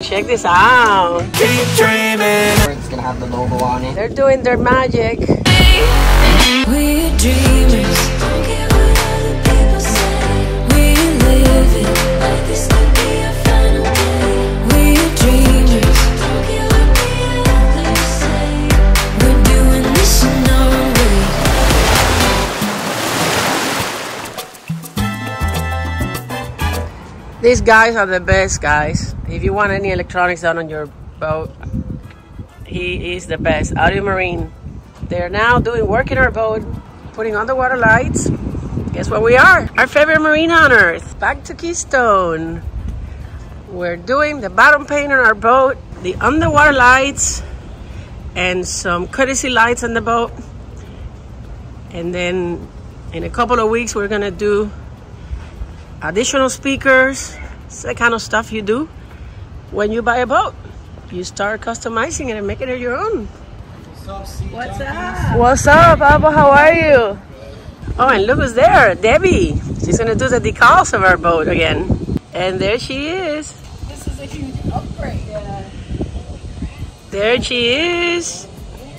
Check this out. Keep dreaming. It's gonna have the logo on it. They're doing their magic. We're dreamers. These guys are the best guys. If you want any electronics done on your boat, he is the best. Audio Marine. They're now doing work in our boat, putting underwater lights. Guess what we are? Our favorite marine on earth. Back to Keystone. We're doing the bottom paint on our boat, the underwater lights, and some courtesy lights on the boat. And then in a couple of weeks, we're gonna do additional speakers. It's the kind of stuff you do when you buy a boat. You start customizing it and making it your own. What's up? What's up, Abba? How are you? Oh, and look who's there, Debbie. She's gonna do the decals of our boat again. And there she is. This is a huge upgrade. There she is.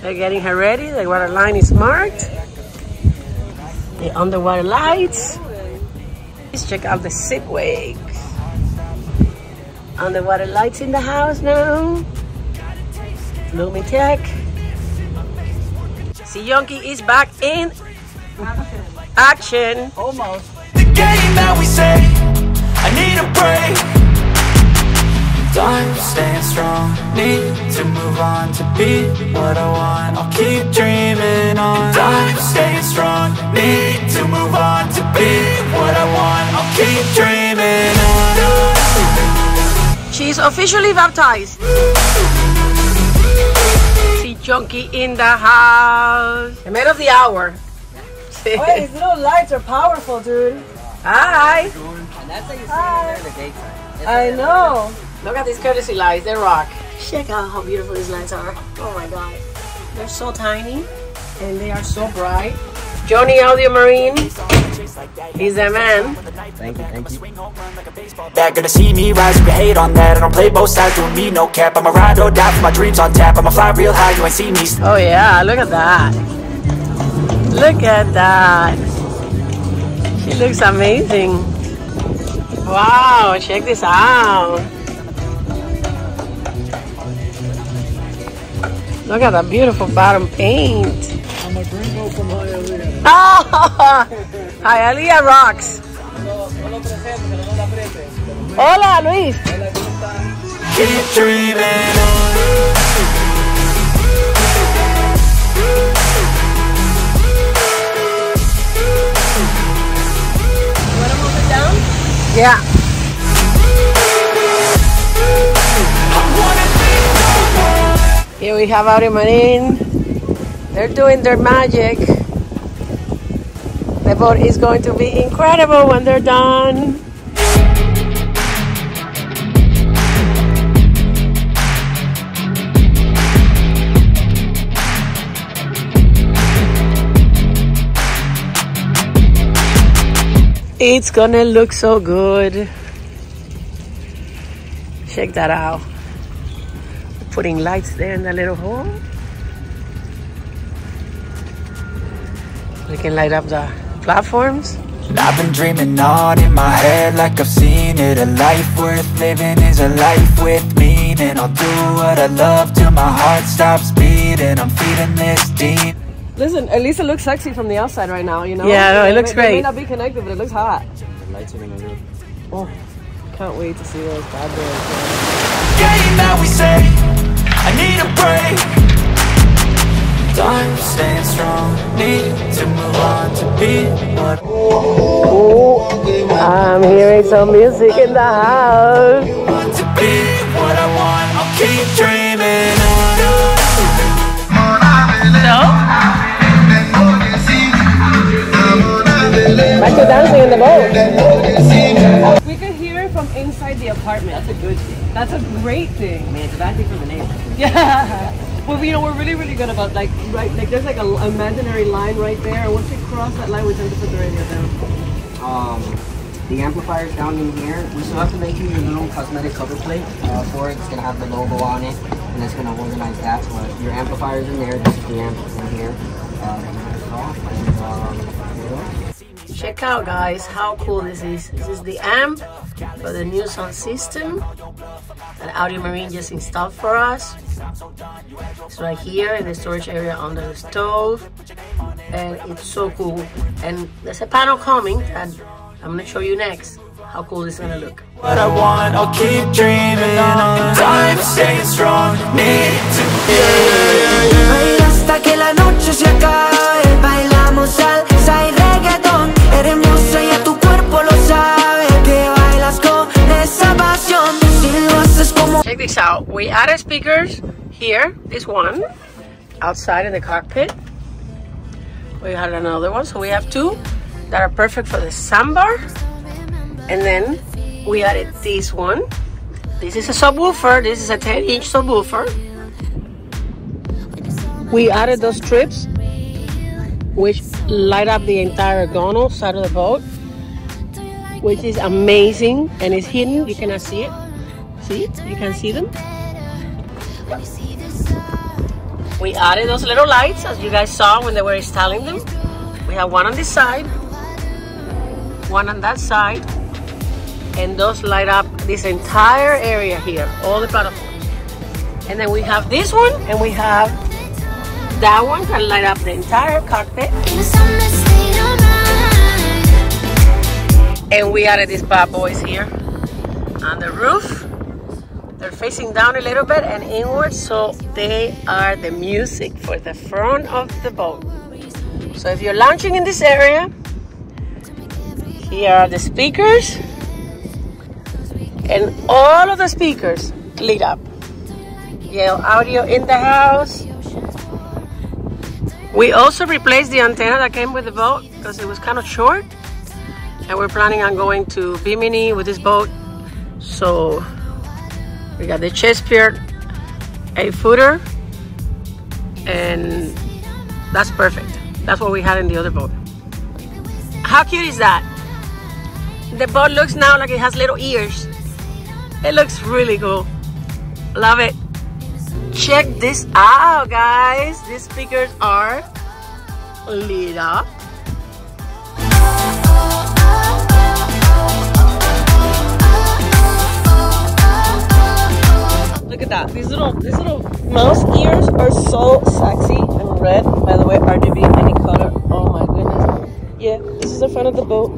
They're getting her ready. The water line is marked. The underwater lights. Let's check out the sit wakes. Underwater lights in the house now. Lumitec. Sea Junkie is back in action. The game that we say, I need a break. Time staying strong, need to move on to be what I want. I'll keep dreaming on. Time staying strong, need to move on to be what I want. I'll keep dreaming on. She's officially baptized. Sea Junkie in the house. The man of the hour. Wait, these little lights are powerful, dude. Hi. And that's how you see it in the daytime. I know. Look at these courtesy lights. They rock. Check out how beautiful these lights are. Oh my god. They're so tiny and they are so bright. Johnny Audio Marine. He's the man. Thank you, thank you. They're gonna see me rise, you hate on that I don't play both sides, doing me no cap I'ma ride or die for my dreams on tap I'ma fly real high, you ain't see me Oh yeah, look at that. Look at that. She looks amazing. Wow, check this out. Look at that beautiful bottom paint. I'm a gringo from Hialeah. Oh, Hialeah rocks. Hola, Luis. Keep dreaming on Yeah. Here we have Audio Marine. They're doing their magic. The boat is going to be incredible when they're done. It's gonna look so good. Check that out. Putting lights there in the little hole. We can light up the platforms. I've been dreaming on in my head like I've seen it A life worth living is a life with meaning I'll do what I love till my heart stops beating I'm feeding this deep Listen, at least it looks sexy from the outside right now, you know? Yeah, no, it looks may, They may not be connected, but it looks hot. The lights are gonna do. Oh, can't wait to see those bad boys. game that we say I need a break Time staying strong Need to move on to be what I'm hearing some music in the house. I want to be what I want I'll keep dreaming on Back to dancing in the boat. We could hear it from inside the apartment. That's a good thing. That's a great thing. I mean, it's a bad thing for the neighbors. Yeah. Well, you know, we're really, really good about like, right, like there's like a imaginary line right there. And once we cross that line, we tend to put the radio down. Um, The amplifier's down in here. We still have to make you your little cosmetic cover plate uh, for it. It's gonna have the logo on it, and it's gonna organize that. But your amplifier's in there. This is the amp in here. Uh, that you just saw. And, um, you. Check out, guys, how cool this is. This is the amp for the new sound system that Audio Marine just installed for us. It's right here in the storage area under the stove, and it's so cool. And there's a panel coming that I'm gonna show you next. How cool this is gonna look. What I want, I'll keep dreaming on Time staying strong, need to Check this out. We added speakers here, this one, outside in the cockpit. We had another one, so we have two that are perfect for the soundbar. And then we added this one. This is a subwoofer. This is a 10 inch subwoofer. We added those strips which light up the entire gunwale side of the boat, which is amazing and it's hidden. You cannot see it. See? You can see them. We added those little lights as you guys saw when they were installing them. We have one on this side, one on that side, and those light up this entire area here, all the platforms. And then we have this one, and we have that one can light up the entire cockpit. And we added these bad boys here on the roof. They're facing down a little bit and inward, so they are the music for the front of the boat. So if you're launching in this area, here are the speakers, and all of the speakers lit up. JL audio in the house. We also replaced the antenna that came with the boat because it was kind of short. And we're planning on going to Bimini with this boat. So we got the Shakespeare a footer and that's perfect. That's what we had in the other boat. How cute is that? The boat looks now like it has little ears. It looks really cool. Love it. Check this out, guys. These speakers are lit up. Look at that. These little these little mouse ears are so sexy and red. By the way, RGB any color. Oh my goodness. Yeah, this is the front of the boat.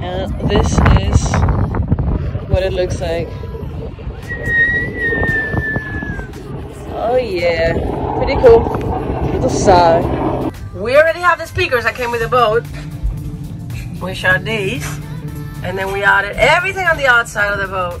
And this is what it looks like. Oh yeah, pretty cool. Little side. We already have the speakers that came with the boat. We shot these, and then we added everything on the outside of the boat.